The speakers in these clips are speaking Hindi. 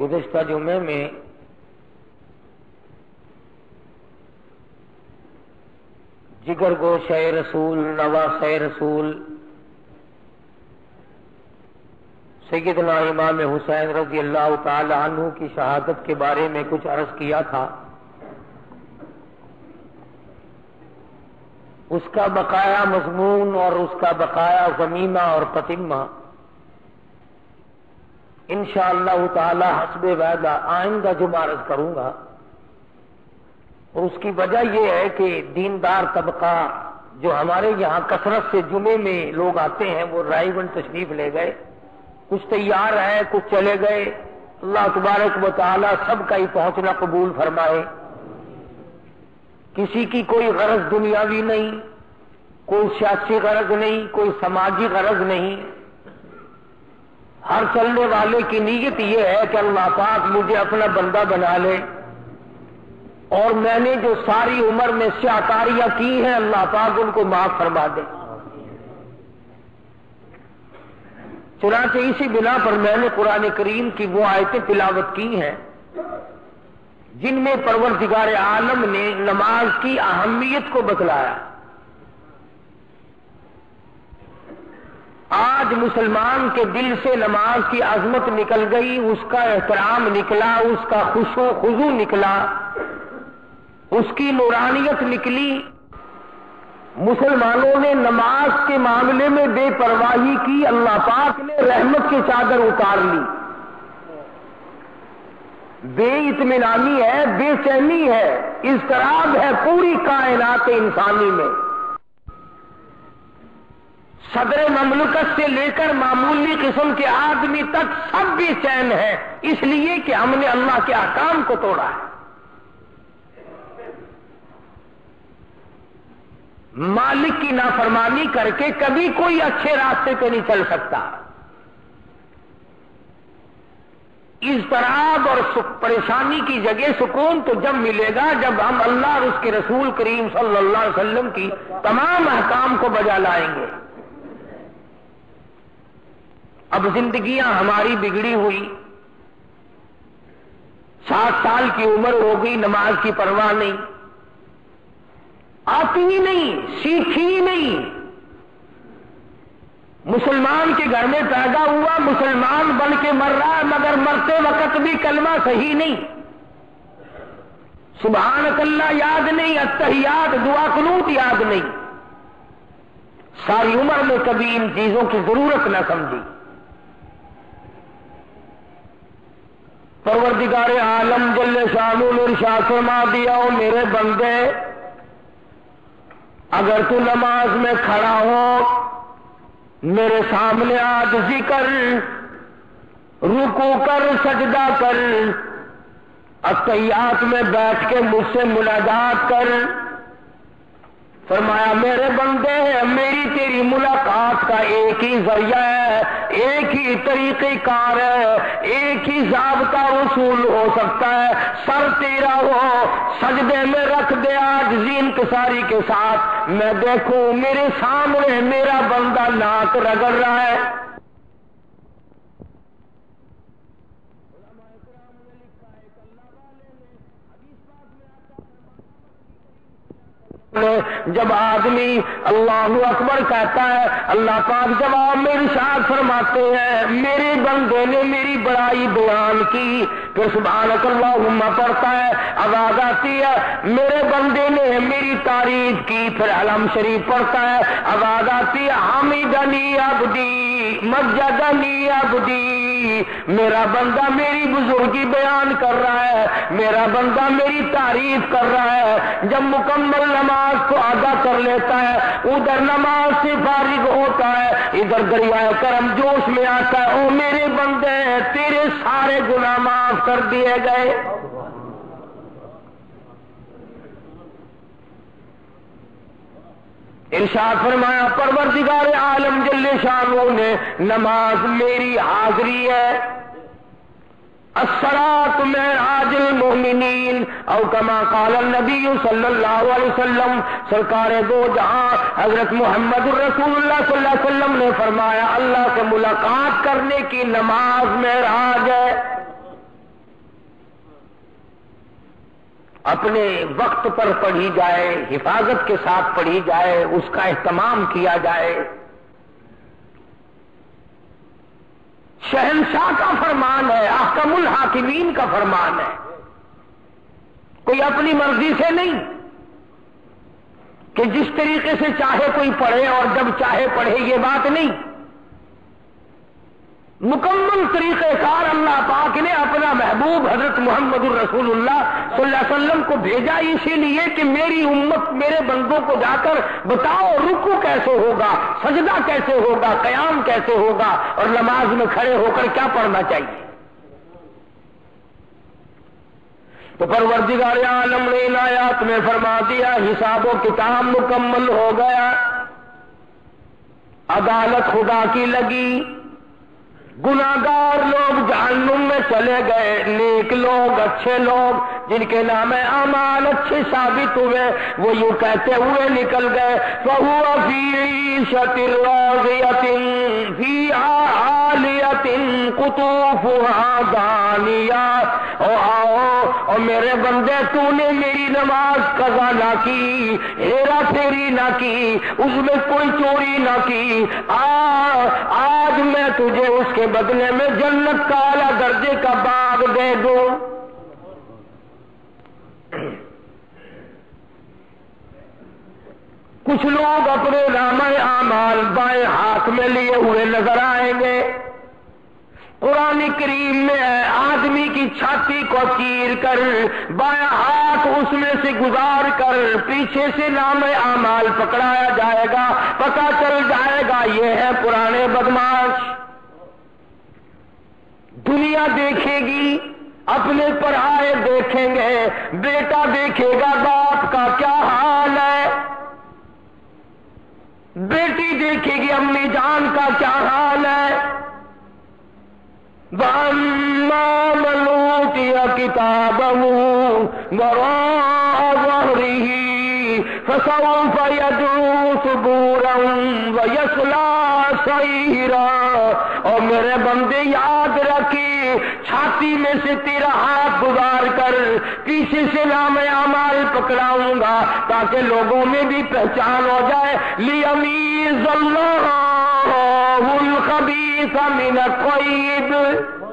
गुजशत जुमे में जिगर गो शय रसूल, नवा शय रसूल सैदना इमाम हुसैन रज़ी अल्लाह तु की शहादत के बारे में कुछ अर्ज़ किया था। उसका बकाया मजमून और उसका बकाया जमीमा और पतिमा इन हसब वादा आइंदा जो मारज करूँगा। और उसकी वजह यह है कि दीनदार तबका जो हमारे यहाँ कसरत से जुमे में लोग आते हैं, वो रायगंज तशरीफ़ ले गए। कुछ तैयार है, कुछ चले गए। अल्लाह तबारक वाली सबका ही पहुँचना कबूल फरमाए। किसी की कोई गरज दुनियावी नहीं, कोई सियासी गरज नहीं, कोई समाजी गरज नहीं। हर चलने वाले की नीयत यह है कि अल्लाह पाक मुझे अपना बंदा बना ले। और मैंने जो सारी उम्र में स्याकारियाँ की हैं, अल्लाह पाक उनको माफ़ फरमा दे। चुनाचे इसी बिना पर मैंने कुरान करीम की वो आयतें तिलावत की हैं, जिनमें परवरदिगार आलम ने नमाज़ की अहमियत को बतलाया। आज मुसलमान के दिल से नमाज़ की अजमत निकल गई, उसका एहतराम निकला, उसका खुशो खुजू निकला, उसकी नूरानियत निकली। मुसलमानों ने नमाज़ के मामले में बेपरवाही की, अल्लाह पाक ने रहमत की चादर उतार ली। बेइतमानी है, बेचैनी है इस तरह है पूरी कायनात इंसानी में। सदर ममलुकत से लेकर मामूली किस्म के आदमी तक सब भी चैन है। इसलिए कि हमने अल्लाह के आकाम को तोड़ा है। मालिक की नाफरमानी करके कभी कोई अच्छे रास्ते पे नहीं चल सकता। इस तरह और परेशानी की जगह सुकून तो जब मिलेगा जब हम अल्लाह और उसके रसूल करीम सल्लल्लाहु अलैहि वसल्लम की तमाम अहकाम को बजा लाएँगे। अब जिंदगियाँ हमारी बिगड़ी हुई। सात साल की उम्र हो गई, नमाज़ की परवाह नहीं। आती ही नहीं, सीखी ही नहीं। मुसलमान के घर में पैदा हुआ, मुसलमान बन के मर रहा है, मगर मरते वक्त भी कलमा सही नहीं। सुबह कल्ला याद नहीं, अतहियात, दुआ कनूत याद नहीं। सारी उम्र में कभी इन चीज़ों की ज़रूरत न समझी। परवरदिगार आलम जल्ले शानू ने इर्शाद फरमा दिया मेरे बंदे, अगर तू नमाज़ में खड़ा हो, मेरे सामने आज ज़िक्र, रुको कर, सजदा कर अतयात में बैठ के मुझसे मुलाकात कर। फरमाया, मेरे बंदे मेरी मुलाकात का एक ही ज़रिया है, एक ही तरीके कार है, एक ही जबता वसूल हो सकता है। सर तेरा हो, सजदे में रख दे आज जीन कसारी के साथ। मैं देखूँ मेरे सामने मेरा बंदा नाक रगड़ रहा है। जब आदमी अल्लाह अकबर कहता है, अल्लाह पाक जवाब में इर्शाद फरमाते हैं, मेरे बंदे ने मेरी बड़ाई बयान की। फिर सुबह अल्लाह पढ़ता है, आवाज़ आती है, मेरे बंदे ने मेरी तारीफ़ की। फिर अलम शरीफ पढ़ता है, आवाज़ आती है हामिदनी अबदी मजदनी अबदी। मेरा बंदा मेरी बुजुर्गी बयान कर रहा है, मेरा बंदा मेरी तारीफ़ कर रहा है। जब मुकम्मल नमाज़ को आदा कर लेता है, उधर नमाज़ से फारिग होता है, इधर दरिया करम जोश में आता है, ओ मेरे बंदे, तेरे सारे गुना माफ़ कर दिए गए। इर्शाद फरमाया, परवरदिगार आलम जल्ले शानों ने, नमाज़ मेरी हाजिरी है। असरात में आजिल और कमा काल नबी सल्लल्लाहु अलैहि वसल्लम, सरकार दो जहाँ हज़रत मोहम्मद रसूलुल्लाह सल्लल्लाहु अलैहि वसल्लम ने फरमाया, अल्लाह से मुलाकात करने की नमाज़ में राज है। अपने वक्त पर पढ़ी जाए, हिफाजत के साथ पढ़ी जाए, उसका एहतमाम किया जाए। शहनशाह का फरमान है आकमुल हाकिमीन का फरमान है। कोई अपनी मर्ज़ी से नहीं कि जिस तरीके से चाहे कोई पढ़े और जब चाहे पढ़े, ये बात नहीं। मुकम्मल तरीक़ेकार अल्लाह पाक ने अपना महबूब हज़रत मोहम्मद वसल्लम को भेजा। इसीलिए कि मेरी उम्मत मेरे बंदों को जाकर बताओ रुकू कैसे होगा, सजदा कैसे होगा, कयाम कैसे होगा और नमाज़ में खड़े होकर क्या पढ़ना चाहिए? तो परवरदिगार आलम ने इनायात में फरमा दिया, हिसाबो किताब मुकम्मल हो गया। अदालत खुदा की लगी। गुनागार लोग जहन्नुम में चले गए नेक लोग अच्छे लोग। जिनके नाम है अमाल, अच्छे साबित हुए, वो यूँ कहते हुए निकल गए। दानिया ओ आओ और मेरे बंदे, तूने मेरी नमाज़ कजा ना की, हेरा फेरी ना की, उसमें कोई चोरी ना की। आ, आज मैं तुझे उसके बदले में जन्नत का आला दर्जे का बाग दे दो। कुछ लोग अपने नाम आमाल बाएँ हाथ में लिए हुए नज़र आएँगे। कुरानी करीम में आदमी की छाती को चीर कर बाया हाथ उसमें से गुजार कर, पीछे से नाम आमाल पकड़ाया जाएगा, पता चल जाएगा, ये है पुराने बदमाश। दुनिया देखेगी, अपने पढ़ाए देखेंगे, बेटा देखेगा बाप का क्या हाल है। बेटी देखेगी अम्मी जान का क्या हाल है? मलूटिया किताब वही पर यदूस बूरम वयसला सहीरा। और मेरे बंदे याद रखी, छाती में से तेरा हाथ गुजार कर पीछे से नाम अमाल पकड़ाऊँगा, ताकि लोगों में भी पहचान हो जाए। लियमीज कबी समिन कोईब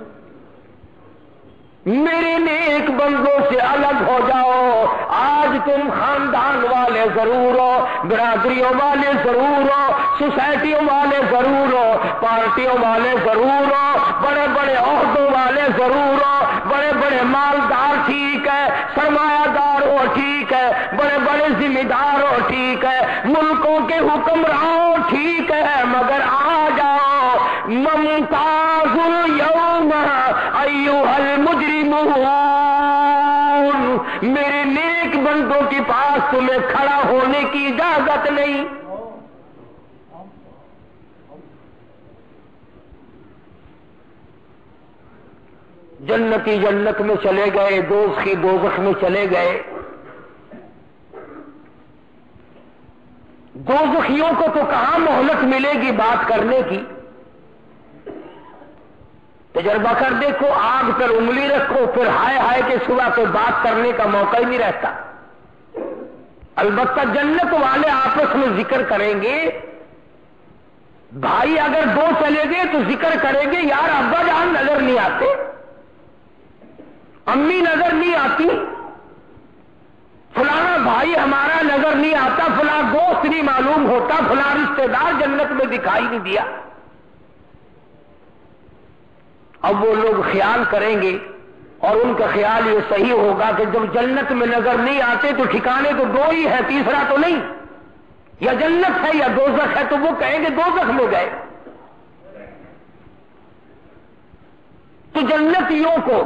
मेरे नेक बंदों से अलग हो जाओ। आज तुम खानदान वाले ज़रूर हो, बिरादरियों वाले ज़रूर हो, सोसाइटियों वाले ज़रूर हो, पार्टियों वाले ज़रूर हो बड़े बड़े अहदों वाले ज़रूर हो बड़े बड़े मालदार ठीक है, सरमायादार हो ठीक है बड़े बड़े जिम्मेदार हो ठीक है, मुल्कों के हुक्मरान ठीक है, मगर आ जाओ। ममताजुल यौम अयुहल मेरे नेक बंदों के पास तुम्हें खड़ा होने की इजाज़त नहीं। जन्नती जन्नत में चले गए, दोस्त की दोजख में चले गए। दोजखियों को तो कहाँ मोहलत मिलेगी बात करने की? तजर्बा कर देखो, आग पर उंगली रखो, फिर हाय हाय के सुबह तो बात करने का मौका ही नहीं रहता। अलबत्ता जन्नत वाले आपस में ज़िक्र करेंगे। भाई अगर दो चले गए तो ज़िक्र करेंगे, यार अब्बा जान नज़र नहीं आते। अम्मी नज़र नहीं आती। फलाना भाई हमारा नज़र नहीं आता फला दोस्त नहीं मालूम होता फला रिश्तेदार जन्नत में दिखाई नहीं दिया। अब वो लोग ख्याल करेंगे और उनका ख्याल ये सही होगा कि जब जन्नत में नज़र नहीं आते तो ठिकाने तो दो ही है, तीसरा तो नहीं। या जन्नत है या दोजख है तो वो कहेंगे दोजख में गए। तो जन्नतियों को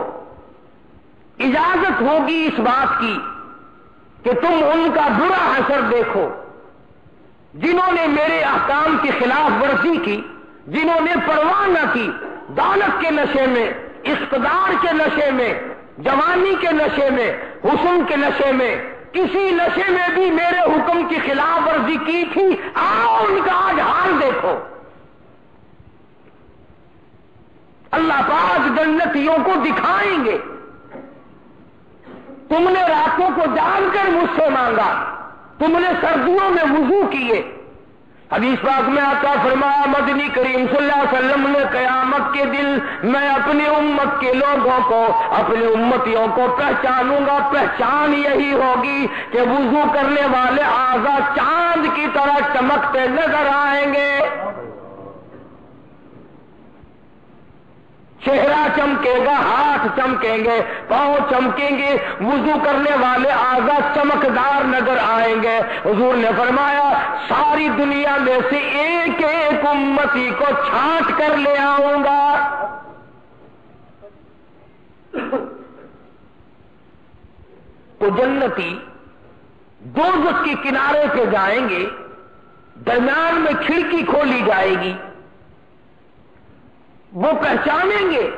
इजाज़त होगी इस बात की कि तुम उनका बुरा असर देखो, जिन्होंने मेरे अहकाम के खिलाफ वर्जी की, जिन्होंने परवाह न की। दौलत के नशे में, इकतदार के नशे में, जवानी के नशे में हुसन के नशे में, किसी नशे में भी मेरे हुक्म की खिलाफ वर्जी की थी, आओ उनका आज हाल देखो। अल्लाह पाक जन्नतियों को दिखाएँगे। तुमने रातों को जानकर मुझसे मांगा, तुमने सर्दियों में वज़ू किए हदीस पाक में आता फरमाया, मदनी करीम वसल्लम ने कयामत के दिन मैं अपनी उम्मत के लोगों को, अपनी उम्मतियों को पहचानूँगा। पहचान यही होगी कि वज़ू करने वाले आजा चाँद की तरह चमकते नज़र आएँगे। चेहरा चमकेगा, हाथ चमकेंगे, पाँव चमकेंगे, वज़ू करने वाले आजा चमकदार नज़र आएँगे। हजूर ने फरमाया, सारी दुनिया में से एक एक उम्मती को छांट कर ले आऊँगा। तो जन्नती दो के किनारे पे जाएँगे, दरम्यान में खिड़की खोली जाएगी। वो पहचानेंगे।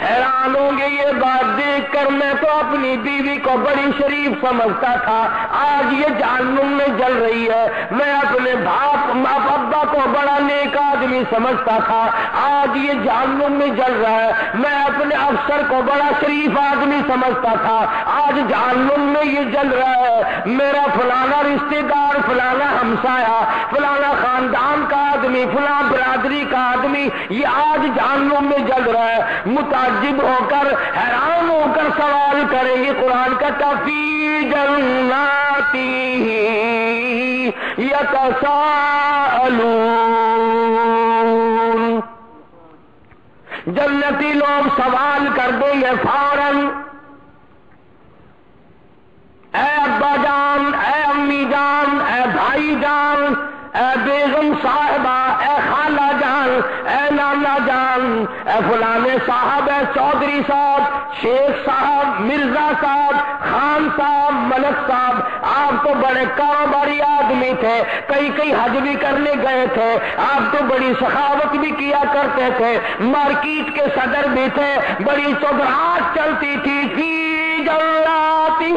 हैरान होंगे ये बात देखकर। मैं तो अपनी बीवी को बड़ी शरीफ समझता था। आज ये जानूम में जल रही है। मैं अपने बाप अब्बा को बड़ा नेक आदमी समझता था। आज ये जानूम में जल रहा है। मैं अपने अफसर को बड़ा शरीफ आदमी समझता था। आज जानूम में ये जल रहा है। मेरा फलाना रिश्तेदार, फलाना हमसाया, फलाना खानदान का आदमी, फला बरादरी का आदमी, ये आज जानूम में जल रहा है। मुताजिब होकर, हैरान होकर सवाल करेंगे, कुरान का तफी जन्नाती जन्नती लोग सवाल कर देंगे, फ़ौरन ए अब्बा जान ए अम्मी जान ए भाई जान, ए बेगम साहबा, ए खाला जान, ए नाना जान, ए फलाने साहब है चौधरी साहब, शेख साहब, मिर्ज़ा साहब, खान साहब, मलक साहब, आप तो बड़े कारोबारी आदमी थे कई कई हज भी करने गए थे, आप तो बड़ी सखावत भी किया करते थे, मार्केट के सदर भी थे, बड़ी चौधरात चलती थी फ़ी जल्लाती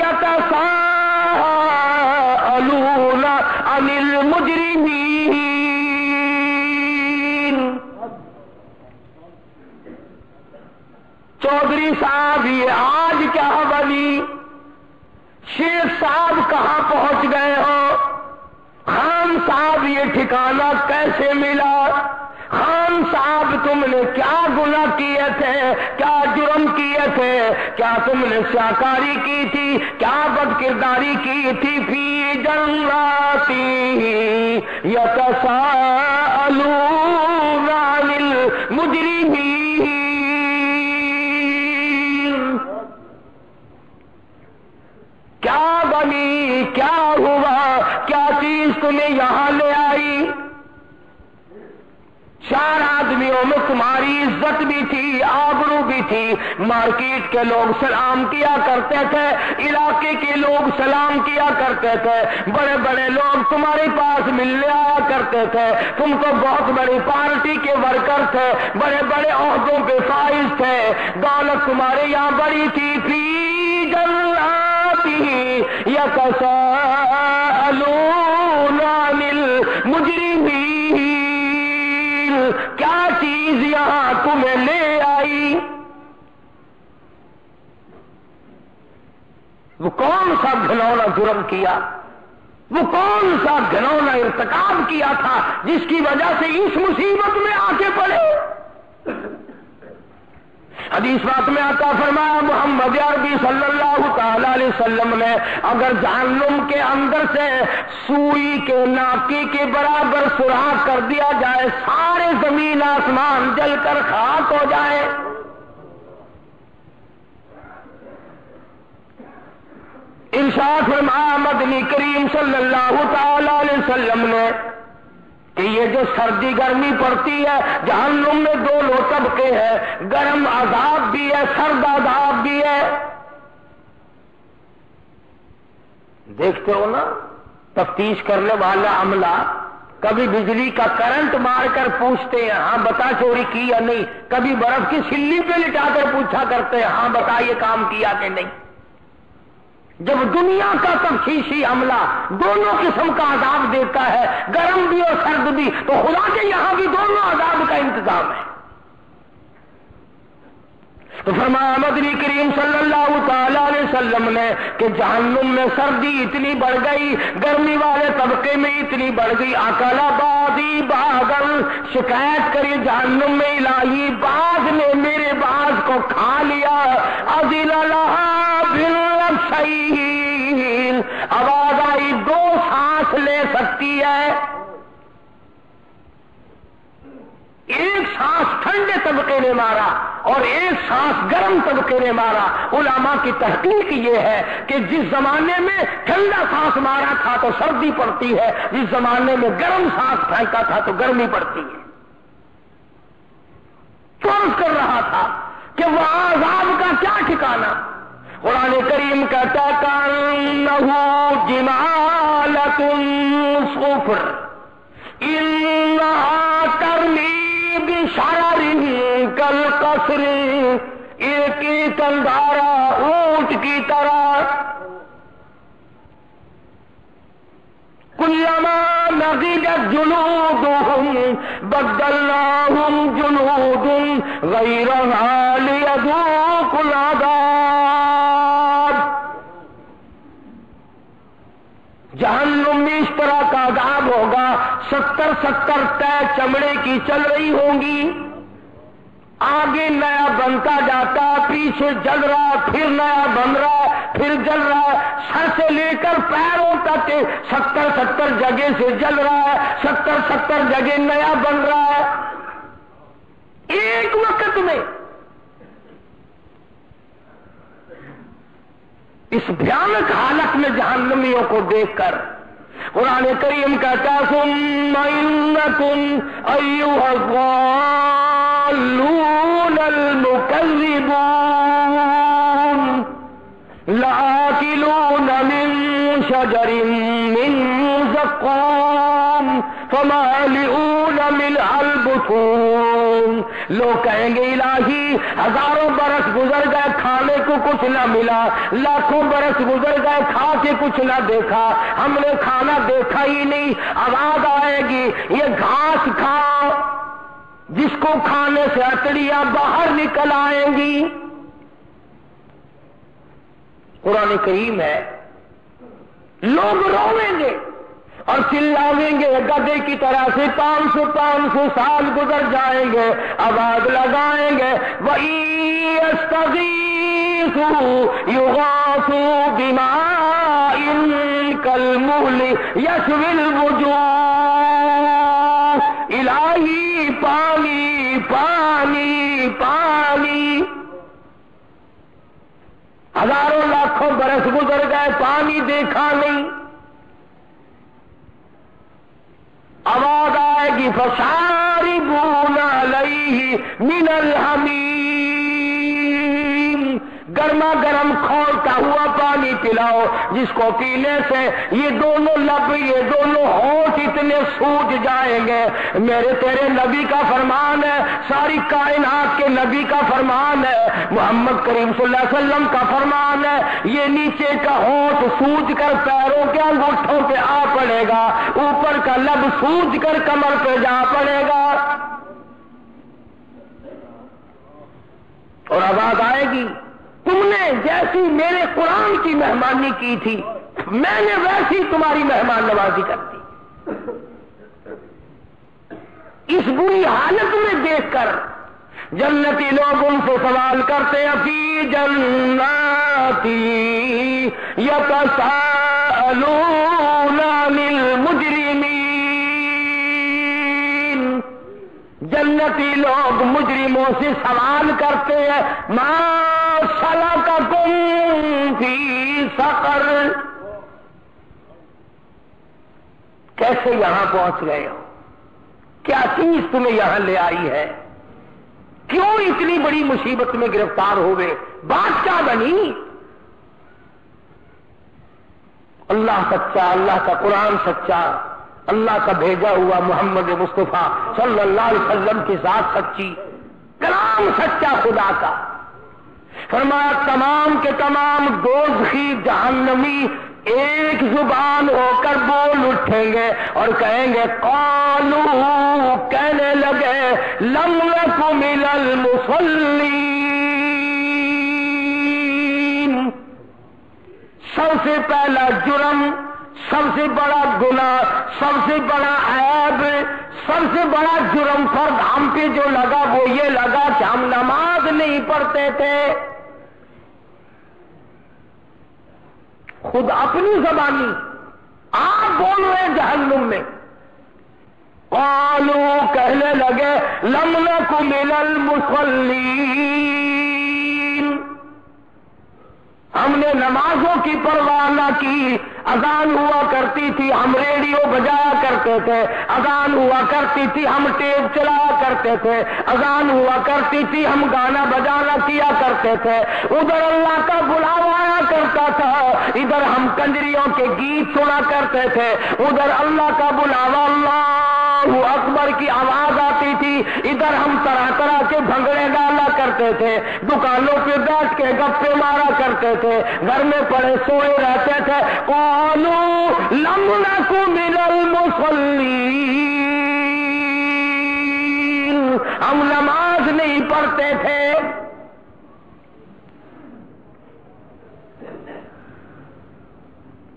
या अलूना अनिल मुजरिमी चौधरी साहब, ये आज क्या बनी? शेख साहब कहाँ पहुँच गए हो? खान साहब, ये ठिकाना कैसे मिला? खान साहब, तुमने क्या गुना किए थे? क्या जुर्म किए थे? क्या तुमने शाकारी की थी? क्या बदकिरदारी की थी फ़ी जन्नाती यतसालू मुजरिमी क्या बनी क्या हुआ क्या चीज़ तुम्हें यहाँ ले आई? चार आदमियों में तुम्हारी इज़्ज़त भी थी, आबरू भी थी। मार्केट के लोग सलाम किया करते थे, इलाके के लोग सलाम किया करते थे। बड़े बड़े लोग तुम्हारे पास मिलने आया करते थे। तुम तो बहुत बड़ी पार्टी के वर्कर थे बड़े बड़े अहदों पे फाइज थे। दौलत तुम्हारे यहाँ बड़ी थी। फ़ी जल्लाती या कसा मुजरिमी यहाँ तुम्हें ले आई। वो कौन सा घिनौना जुर्म किया? वो कौन सा घिनौना इरतकाब किया था, जिसकी वजह से इस मुसीबत में आके पड़े हदीस बात में आता फरमाया, मोहम्मद अरबी सल्लल्लाहु अलैहि वसल्लम ने अगर जानलुम के अंदर से सुई के नाके के बराबर सुराख कर दिया जाए, सारे ज़मीन आसमान जलकर खाक हो जाए। इर्शाद फरमाया, मदनी करीम सल्लल्लाहु अलैहि वसल्लम ने कि ये जो सर्दी गर्मी पड़ती है, जहन्नुम में दो लो तबके हैं। गर्म आजाब भी है, सर्द आजाब भी है। देखते हो ना? तफ्तीश करने वाला अमला कभी बिजली का करंट मारकर पूछते हैं हाँ बता चोरी की या नहीं? कभी बर्फ़ की सिल्ली पे लिटाकर पूछा करते हैं हाँ बता ये काम किया कि नहीं? जब दुनिया का तफशीशी अमला दोनों किस्म का आज़ाद देता है, गर्म भी और सर्द भी तो खुदा के यहाँ भी दोनों आज़ाद का इंतज़ाम है। तो फरमाया मदनी करीम सल्लल्लाहु अलैहि वसल्लम ने कि जहन्नुम में सर्दी इतनी बढ़ गई, गर्मी वाले तबके में इतनी बढ़ गई, अकलाबादी, बागल। शिकायत करी, जहन्नुम में इलाही बाज ने मेरे बाज को खा लिया। अजिल आवाज़ आई, दो सांस ले सकती है। एक सांस ठंडे तबके ने मारा और एक सांस गर्म तबके ने मारा। उलामा की तहकीक ये है कि जिस जमाने में ठंडा सांस मारा था तो सर्दी पड़ती है, जिस जमाने में गर्म सांस फेंका था तो गर्मी पड़ती है। फ़र्ज़ कर रहा था कि वह आजाब का क्या ठिकाना? कुरान करीम कान जिमाल तुम सुफर। इन एक धारा ऊँट की तरह। कुल्लमा बदलनाहुम जुनूदुम गैरहा लियदूकुल अदाब। जहन्नुम में इस तरह का अदाब होगा, सत्तर सत्तर तय चमड़े की चल रही होंगी। आगे नया बनता जाता, पीछे जल रहा, फिर नया बन रहा, फिर जल रहा, सर से लेकर पैरों तक सत्तर सत्तर जगह से जल रहा है सत्तर सत्तर जगह नया बन रहा। है एक वक्त में इस भयानक हालत में जहान्नमियों को देखकर कुरान करीम कहता सुम तुम अयुहून लाकिलून मिन शजरिन मिन जक्कूम फमालिऊन मिन अलबुतून लोग कहेंगे इलाही हज़ारों बरस गुजर गए खाने को कुछ न मिला लाखों बरस गुजर गए खा के कुछ न देखा हमने खाना देखा ही नहीं आवाज़ आएगी ये घास खाओ जिसको खाने से अतड़ियाँ बाहर निकल आएँगी। कुरान करीम है। लोग रोवेंगे और चिल्लावेंगे गधे की तरह से पाँच सौ पाँच सौ साल गुजर जाएँगे, आवाज़ लगाएँगे। वही युगासु बिमा कल मूली यशविल बुजू इलाही पानी पानी पानी। हज़ारों लाखों बरस गुजर गए, पानी देखा नहीं। आवाज़ आएगी, फसारी बूना लई मिनल हमी गर्मा गर्म खोलता हुआ पानी पिलाओ, जिसको पीने से ये दोनों लब ये दोनों होठ इतने सूझ जाएँगे। मेरे तेरे नबी का फरमान है, सारी कायनात के नबी का फरमान है, मोहम्मद करीम वसल्लम का फरमान है, ये नीचे का होठ सूझ कर पैरों के अंगूठों पे आ पड़ेगा, ऊपर का लब सूझ कर कमर पे जा पड़ेगा। और आवाज़ आएगी। तुमने जैसी मेरे कुरान की मेहमानी की थी, मैंने वैसी तुम्हारी मेहमान नवाजी कर दी। इस बुरी हालत में देखकर जन्नती लोग उनसे सवाल करते अफी जन्नती यतसालूनिल मुजरिमी जन्नती लोग मुजरिमों से सवाल करते हैं माँ सला का तुम भी सकर कैसे यहाँ पहुँच गए हो? क्या चीज़ तुम्हें यहाँ ले आई है? क्यों इतनी बड़ी मुसीबत में गिरफ़्तार हो गए? बात क्या बनी। अल्लाह सच्चा, अल्लाह का कुरान सच्चा। अल्लाह का भेजा हुआ मोहम्मद मुस्तफ़ा सल्लल्लाहु अलैहि वसल्लम के साथ सच्ची, कलाम सच्चा खुदा का। फरमाया, तमाम के तमाम दोजखी जहनमी एक ज़ुबान होकर बोल उठेंगे और कहेंगे, कौलू कहने लगे लम्लक मिलल मुसल्ली सबसे पहला जुर्म सबसे बड़ा गुना, सबसे बड़ा ऐब, सबसे बड़ा जुर्म फर्द हम पे जो लगा, वो ये लगा कि हम नमाज़ नहीं पढ़ते थे। खुद अपनी जबानी, आप बोल रहे हैं जहन्नुम में। कालू कहने लगे लमन को मिलल मुसल्ली। हमने नमाजों की परवाह न की। अजान हुआ करती थी, हम रेडियो बजाया करते थे। अजान हुआ करती थी, हम टेप चलाया करते थे। अजान हुआ करती थी, हम गाना बजाना किया करते थे। उधर अल्लाह का बुलावा आया करता था। इधर हम कंजरियों के गीत सुना करते थे। उधर अल्लाह का बुलावा, अल्लाह। अकबर की आवाज़ आती थी, इधर हम तरह तरह के भंगड़े डाला करते थे, दुकानों पे बैठ के गप्पे मारा करते थे, घर में पड़े सोए रहते थे, कौनू लमना को मिलल मुसल्ली हम नमाज़ नहीं पढ़ते थे।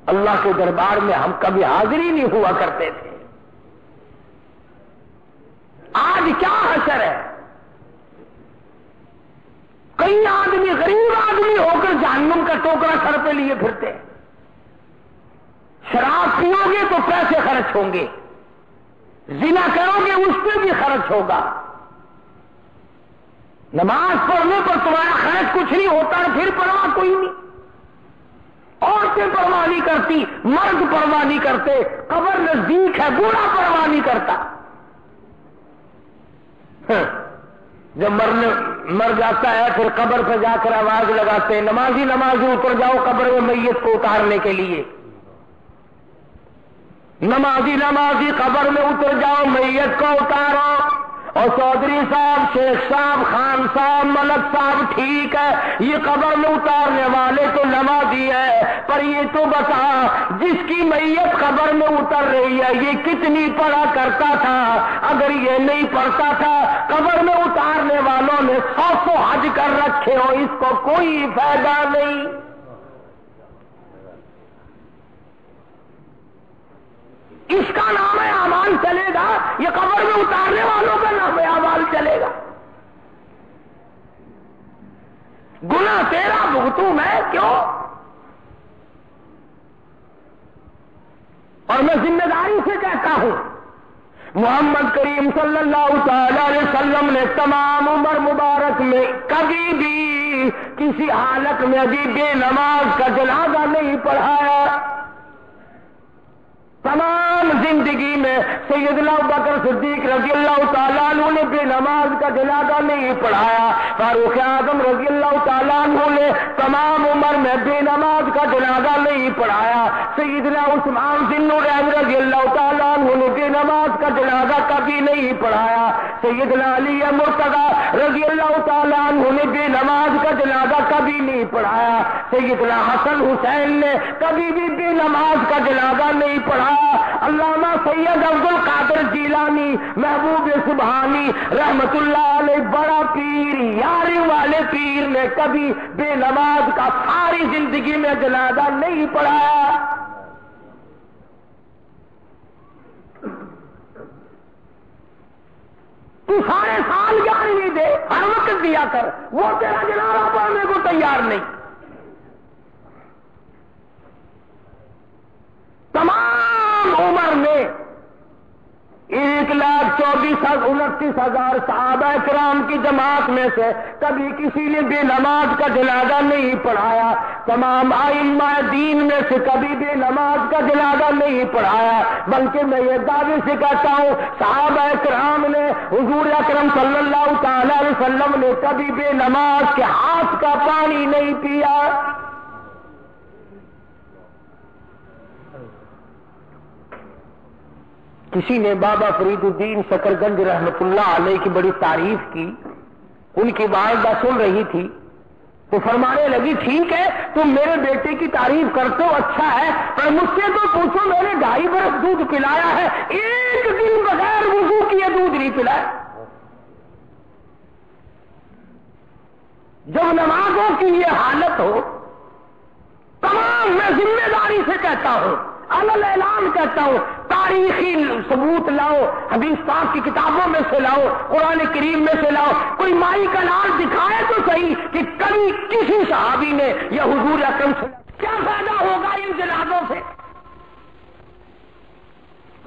अल्लाह के दरबार में हम कभी हाजिरी नहीं हुआ करते थे। आज क्या असर है? कई आदमी, गरीब आदमी होकर जहन्नुम का टोकरा सर पे लिए फिरते शराब पियोगे तो पैसे खर्च होंगे। जिना करोगे उस पर भी खर्च होगा। नमाज़ पढ़ने पर तुम्हारा खर्च कुछ नहीं होता है फिर परवाह कोई नहीं। औरतें परवाह नहीं करती, मर्द परवाह नहीं करते, कबर नज़दीक है, बूढ़ा परवाह नहीं करता। जब मरने, मर जाता है, फिर कब्र पर जाकर आवाज़ लगाते हैं, नमाजी नमाजी उतर जाओ कब्र में मैयत को उतारने के लिए। नमाजी नमाजी, कब्र में उतर जाओ, मैयत को उतारो। और चौधरी साहब, शेख साहब, खान साहब, मलक साहब, ठीक है, ये कबर में उतारने वाले तो लवा दी है, पर ये तो बता, जिसकी मैयत कबर में उतर रही है, ये कितनी पढ़ा करता था? अगर ये नहीं पढ़ता था, कबर में उतारने वालों ने सौ सौ हज कर रखे हो, इसको कोई फ़ायदा नहीं इसका नाम है अमाल चलेगा ये कबर में उतारने वालों का नाम अमाल चलेगा। गुना तेरा भुगतू मैं क्यों? और मैं ज़िम्मेदारी से कहता हूँ, मोहम्मद करीम सल्लल्लाहु अलैहि वसल्लम ने तमाम उम्र मुबारक में कभी भी किसी हालत में अभी बेनमाज का जनाजा नहीं पढ़ाया। तमाम ज़िंदगी में सैदना बकर सिद्दीक रज़ी अल्लाह तु ने बेनमाज का जनाजा नहीं पढ़ाया। फारूक आज़म रज़ी अल्लाह ने तमाम उम्र में बेनमाज का जनाजा नहीं पढ़ाया। सैदना उस्मान सिन्नूरैन रज़ी अल्लाह तु ने बेनमाज का जनाजा कभी नहीं पढ़ाया। सैदना अली मुर्तदा रज़ी अल्लाह तु ने बेनमाज का जनाजा कभी नहीं पढ़ाया। सैदना हसन हुसैन ने कभी भी बेनमाज का जनाजा नहीं पढ़ाया। अल्लामा सैयद अब्दुल कादर जीलानी, महबूब सुबहानी, रहमतुल्लाह बड़ा पीर, यारी वाले पीर ने कभी बेनमाज का सारी ज़िंदगी में जनाजा नहीं पढ़ाया तू सारे साल ग्यारहवीं दे, हर वक्त दिया कर, वो तेरा जनाजा पढ़ने को तैयार नहीं। तमाम उम्र में एक लाख चौबीस उनतीस हज़ार साहबा कराम की जमात में से कभी किसी ने बेनमाज का जनाजा नहीं पढ़ाया। तमाम आइमा दीन में से कभी बेनमाज का जनाजा नहीं पढ़ाया। बल्कि मैं ये दावे से कहता हूँ, साहबा कराम ने हजूर अक्रम सल्लल्लाहु अलैहि वसल्लम ने कभी बेनमाज के हाथ का पानी नहीं पिया। किसी ने बाबा फरीदुद्दीन शकरगंज रहमतुल्ला अलैह की बड़ी तारीफ़ की, उनकी वालदा सुन रही थी तो फरमाने लगी, ठीक है, तुम मेरे बेटे की तारीफ़ करते हो अच्छा है, पर मुझसे तो पूछो, मैंने ढाई बरस दूध पिलाया है, एक दिन बगैर वज़ू किए दूध नहीं पिलाया। जब नमाजों की ये हालत हो, तमाम मैं ज़िम्मेदारी से कहता हूँ अलल ऐलान कहता हूँ। तारीखी सबूत लाओ हदीस पाक की किताबों में से लाओ, कुरान करीम में से लाओ। कोई माई का लाल दिखाए तो सही कि कभी किसी सहाबी ने या हुजूर अकरम क्या फ़ायदा होगा इन जनाजों से?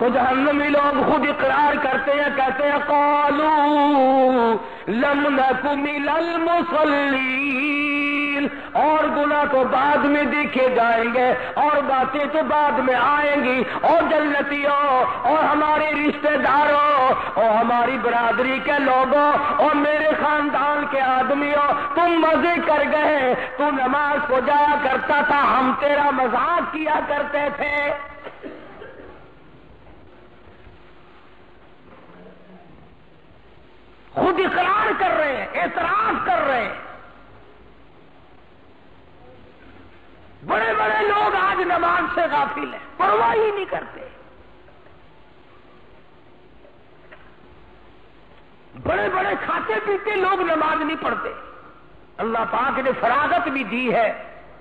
तो जहन्नमी लोग खुद इकरार करते हैं, कहते हैं, कौलू, लम मिलल मुसल्लीन और गुना तो बाद में देखे जाएँगे और बातें तो बाद में आएँगी। और जन्नतियों और हमारे रिश्तेदारों और हमारी बरादरी के लोगों और मेरे खानदान के आदमियों, तुम मज़े कर गए। तू नमाज़ को जाया करता था, हम तेरा मज़ाक किया करते थे। खुद इकरार कर रहे हैं, एतराफ कर रहे हैं बड़े बड़े नमाज़ से गाफिल हैं। परवाह ही नहीं करते। बड़े बड़े खाते पीते लोग नमाज़ नहीं पढ़ते। अल्लाह पाक ने फरागत भी दी है,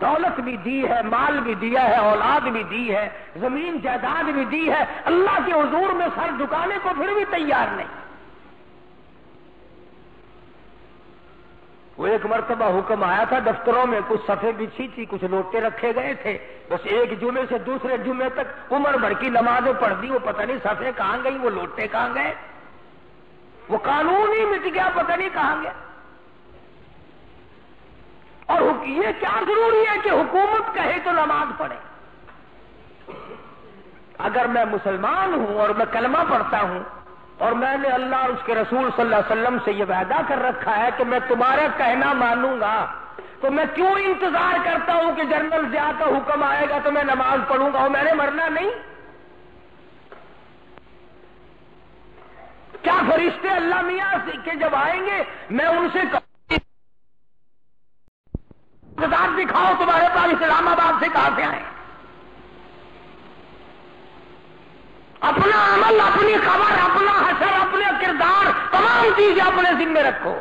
दौलत भी दी है, माल भी दिया है, औलाद भी दी है, ज़मीन जायदाद भी दी है। अल्लाह के हजूर में सर झुकाने को फिर भी तैयार नहीं। वो एक मरतबा हुक्म आया था, दफ्तरों में कुछ सफे बिछी थी कुछ लोटे रखे गए थे। बस एक जुमे से दूसरे जुमे तक उम्र भर की नमाजें पढ़ दी, वो पता नहीं सफे कहाँ गई, वो लोटे कहाँ गए। वो कानून ही मिट गया, पता नहीं कहाँ गया और ये क्या ज़रूरी है कि हुकूमत कहे तो नमाज़ पढ़े? अगर मैं मुसलमान हूँ और मैं कलमा पढ़ता हूँ और मैंने अल्लाह उसके रसूल सल्लल्लाहु अलैहि वसल्लम से यह वायदा कर रखा है कि मैं तुम्हारा कहना मानूँगा। तो मैं क्यों इंतज़ार करता हूँ कि जनरल जिया का हुक्म आएगा तो मैं नमाज़ पढ़ूँगा? और मैंने मरना नहीं। क्या फरिश्ते अल्लाह मियाँ के जब आएँगे, मैं उनसे इंतज़ार दिखाओ तुम्हारे पास, इस्लामाबाद से कहाँ से आए? अपना अमल, अपनी खबर, अपने किरदार तमाम चीज़ें अपने जिम्मे रखो।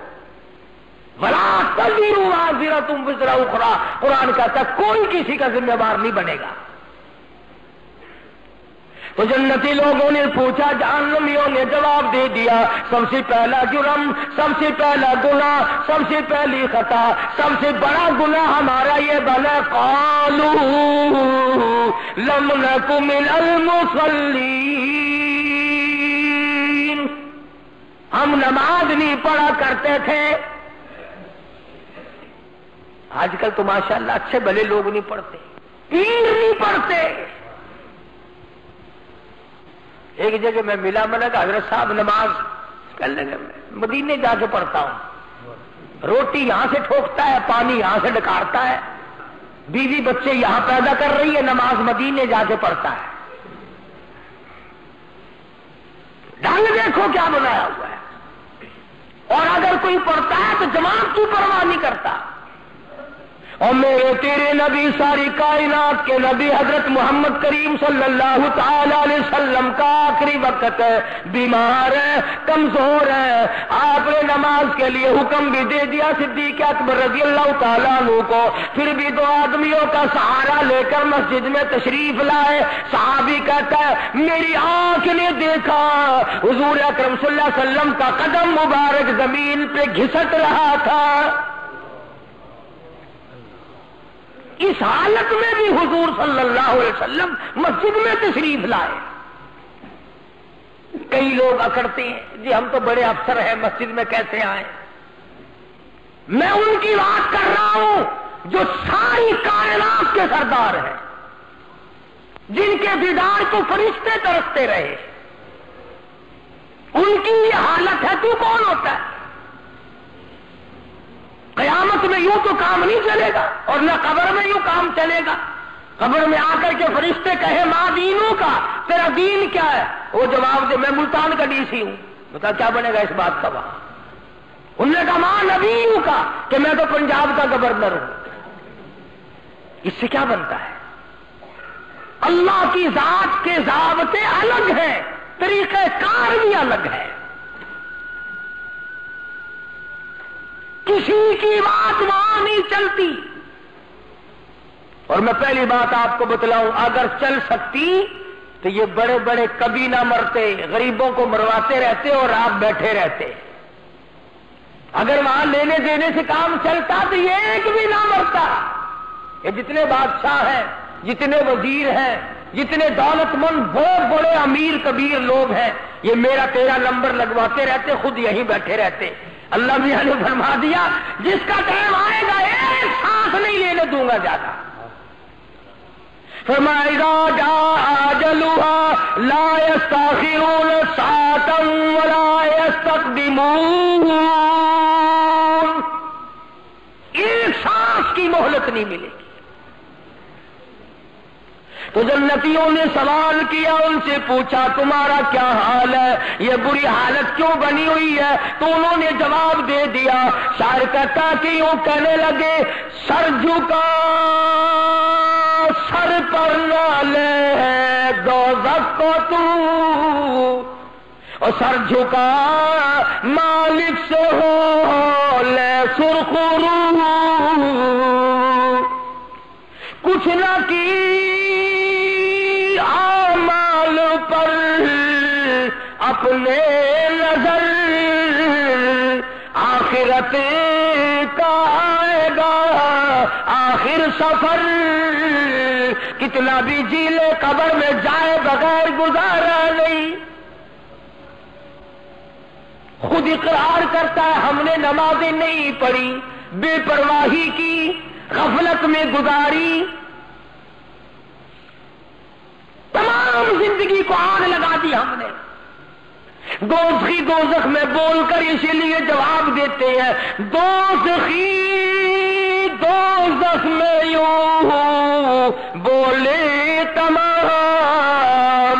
भला तजीरू वाजिरा तुम विजरा उखरा। कुरान कहता कोई किसी का जिम्मेवार नहीं बनेगा। तो जन्नती लोगों ने पूछा जानमियों ने जवाब दे दिया, सबसे पहला जुर्म, सबसे पहला गुना सबसे पहली खता, सबसे बड़ा गुना हमारा ये बना, कालू लमन कुमिल मुसल्ली हम नमाज़ नहीं पढ़ा करते थे। आजकल तो माशाल्लाह अच्छे भले लोग नहीं पढ़ते। पीर नहीं पढ़ते। एक जगह मैं मिला, मैंने कहा, हज़रत साहब, नमाज़ कर लेंगे मदीने जाके पढ़ता हूँ। रोटी यहाँ से ठोकता है, पानी यहाँ से डकारता है। बीवी बच्चे यहाँ पैदा कर रही है, नमाज़ मदीने जाके पढ़ता है। ढंग देखो क्या बनाया हुआ है। और अगर कोई पढ़ता है तो जमात की परवाह नहीं करता। और मेरे तेरे नबी, सारी कायनात के नबी हज़रत मोहम्मद करीम सल्लल्लाहु अलैहि वसल्लम का आखिरी वक्त है। बीमार है, कमज़ोर है। आपने नमाज़ के लिए हुक्म भी दे दिया सिद्दीक अकबर रज़ी अल्लाह तु को। फिर भी दो आदमियों का सहारा लेकर मस्जिद में तशरीफ़ लाए। साहबी कहता है, मेरी आँख ने देखा। हजूर अक्रम वसल्लम का कदम मुबारक ज़मीन पे घिसट रहा था। इस हालत में भी हुजूर सल्लल्लाहु अलैहि वसल्लम मस्जिद में तशरीफ़ लाए। कई लोग अकड़ते हैं, जी, हम तो बड़े अफसर हैं, मस्जिद में कैसे आए? मैं उनकी बात कर रहा हूँ, जो सारी कायनात के सरदार हैं, जिनके दीदार को फरिश्ते तरसते रहे। उनकी ये हालत है, तू कौन होता है? कयामत में यूँ तो काम नहीं चलेगा और न कब्र में यूँ काम चलेगा। कब्र में आकर के फरिश्ते कहे, माँ, दीनों का, तेरा दीन क्या है? वो जवाब दे, मैं मुल्तान का डीसी हूँ। बता क्या बनेगा इस बात का वहाँ? उनने कहा, माँ, नबीयू का, कि मैं तो पंजाब का गवर्नर हूँ। इससे क्या बनता है? अल्लाह की जात के जाबते अलग हैं, तरीके कार भी अलग है। किसी की बात वहाँ नहीं चलती। और मैं पहली बात आपको बतलाऊं, अगर चल सकती तो ये बड़े बड़े कभी ना मरते, गरीबों को मरवाते रहते और आप बैठे रहते। अगर वहाँ लेने देने से काम चलता तो ये एक भी ना मरता। ये जितने बादशाह हैं, जितने वज़ीर हैं, जितने दौलतमंद बहुत बड़े अमीर कबीर लोग हैं, ये मेरा तेरा नंबर लगवाते रहते, खुद यहीं बैठे रहते। अल्लाह भी ने फरमा दिया, जिसका टाइम आएगा, एक सांस नहीं लेने दूँगा ज़्यादा। फरमाएगा जा आजलुहा लायस्ताखिरून सातम वलायस्तकदिमून एक सांस की मोहलत नहीं मिलेगी। तो जन्नतियों ने सवाल किया, उनसे पूछा, तुम्हारा क्या हाल है? ये बुरी हालत क्यों बनी हुई है? तो उन्होंने जवाब दे दिया, शायर कहता कि यूँ कहने लगे, सर झुका, सर पर नाले है दोजक को तू, और सर झुका, मालिक से हो, ले सुरखुरू। कुछ न की अपने नज़र आखिरत का आएगा। आखिर सफ़र कितना भी जीले कबर में जाए बगैर गुजारा नहीं। खुद इकरार करता है, हमने नमाजें नहीं पढ़ी। बेपरवाही की, गफलत में गुजारी। तमाम ज़िंदगी को आग लगा दी हमने। दोजखी दोजख में बोलकर इसीलिए जवाब देते हैं दोजखी दोजख में यू बोले तमाम,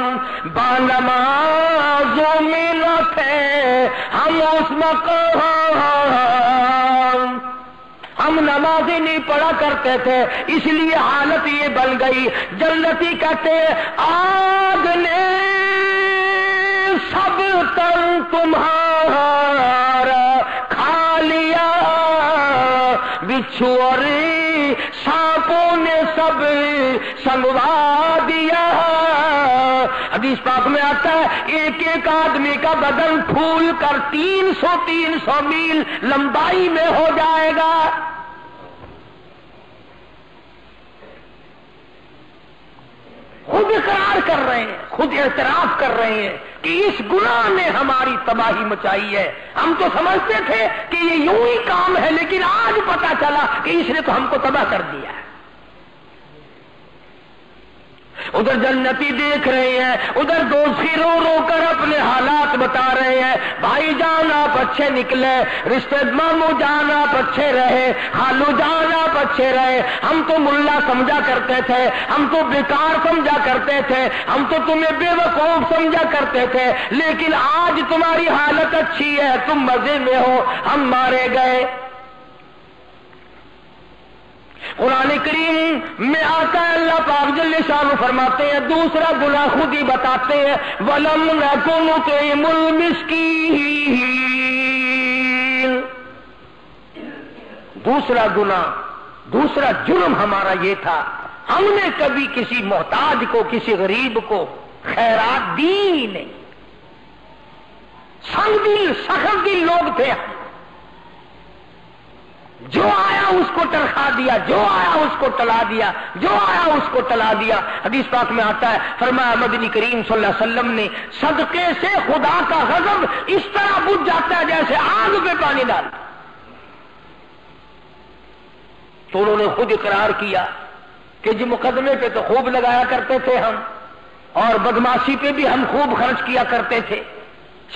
बानमाजों में न थे हम उस मकाम। हम नमाजें नहीं पढ़ा करते थे, इसलिए हालत ये बन गई। जन्नती कहते आग ने सब तन तुम्हारा खा लिया बिच्छू और सांपों ने सब संगवा दिया। हदीस पाक में आता है एक एक आदमी का बदन फूल कर तीन सौ तीन सौ मील लंबाई में हो जाएगा। खुद इकरार कर रहे हैं, खुद एतराफ कर रहे हैं। कि इस गुनाह ने हमारी तबाही मचाई है। हम तो समझते थे कि ये यूँ ही काम है, लेकिन आज पता चला कि इसने तो हमको तबाह कर दिया है। उधर जन्नती देख रहे हैं, उधर दोषी रो रो कर अपने हालात बता रहे हैं। भाई जान आप अच्छे निकले, रिश्ते मामू जान आप अच्छे रहे खालू जान आप अच्छे रहे। हम तो मुल्ला समझा करते थे, हम तो बेकार समझा करते थे, हम तो तुम्हें बेवकूफ़ समझा करते थे। लेकिन आज तुम्हारी हालत अच्छी है, तुम मज़े में हो, हम मारे गए। कुरान करीम में आता है अल्लाह पाक जल्ले शाह फरमाते हैं, दूसरा गुना खुद ही बताते हैं, वलम मिसकी दूसरा गुना दूसरा जुर्म हमारा ये था, हमने कभी किसी मोहताज को, किसी गरीब को खैरात दी नहीं। संग दिल सखत दिल लोग थे। हम जो आया उसको टरखा दिया, जो आया उसको टला दिया, जो आया उसको टला दिया। हदीस पाक में आता है, फरमाया मदनी करीम सल्लल्लाहु अलैहि वसल्लम ने, सदके से खुदा का गजब इस तरह बुझ जाता है जैसे आग पे पानी डाल। तो उन्होंने खुद इकरार किया कि जी मुकदमे पे तो खूब लगाया करते थे हम, और बदमाशी पे भी हम खूब खर्च किया करते थे।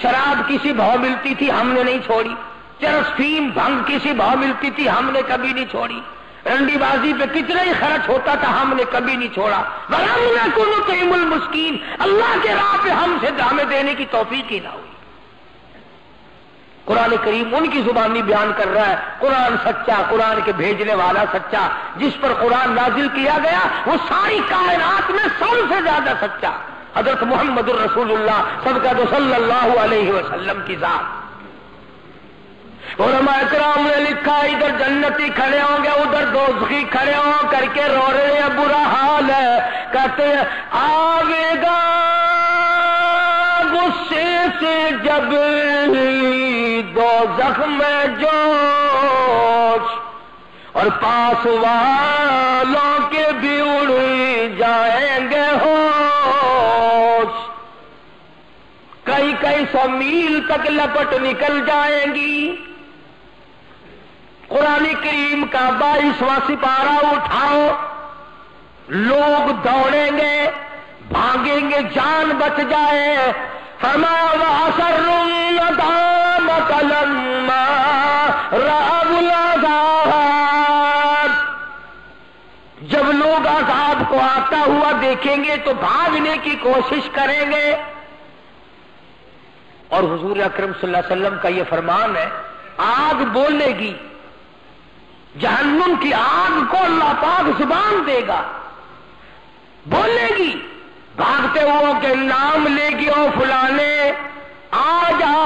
शराब किसी भाव मिलती थी, हमने नहीं छोड़ी। चरस फीम भंग किसी भाव मिलती थी, हमने कभी नहीं छोड़ी। रंडीबाजी पे कितना ही खर्च होता था, हमने कभी नहीं छोड़ा। तईमुल मुस्किन, अल्लाह के राह पे हमसे दामे देने की तोफीक ही ना हुई। कुरान करीम उनकी जुबानी बयान कर रहा है, कुरान सच्चा, कुरान के भेजने वाला सच्चा, जिस पर कुरान नाजिल किया गया, वो सारी कायनात में सबसे ज़्यादा सच्चा। हज़रत मोहम्मद रसूलुल्लाह सबका तो सल्लल्लाहु अलैहि वसल्लम की जात। और कराम ने लिखा, इधर जन्नती खड़े होंगे, उधर दोस्ती खड़े हो करके रो रहे हैं, बुरा हाल है। कहते हैं, आवेगा गुस्से से जब दो जख्म जोश, और पास वालों के भी उड़ जाएँगे होश। कई कई सौ मील तक लपट निकल जाएँगी कुरानी करीम का बाईसवा सिपारा उठाओ। लोग दौड़ेंगे, भागेंगे, जान बच जाए। हमारा जब लोग आज़ाद को आता हुआ देखेंगे तो भागने की कोशिश करेंगे। और हुजूर अकरम सल्लल्लाहु अलैहि वसल्लम का यह फरमान है, आग बोलेगी। जहन्नुम की आग को अल्लाह पाक ज़ुबान देगा। बोलेगी, भागते हुओं के नाम लेगी, ओ फुलाने आ जा